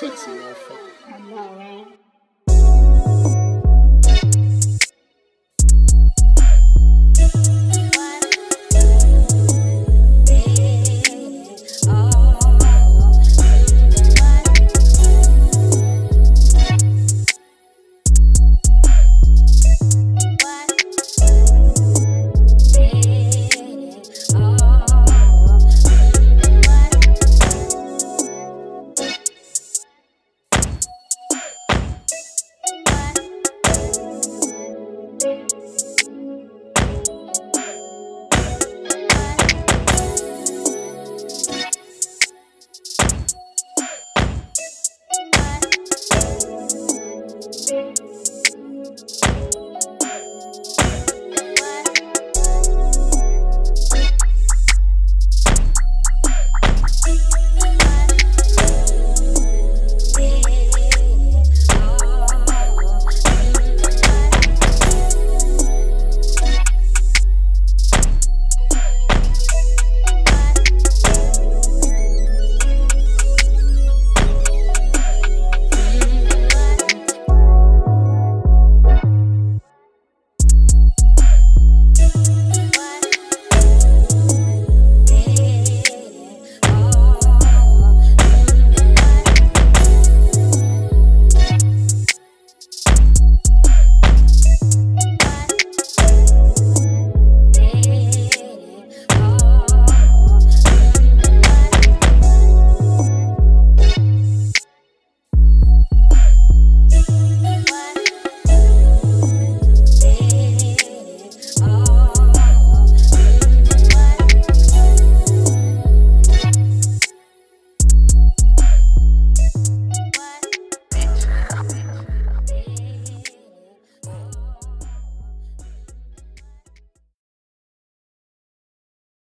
Sexy motherfucker. I know, right?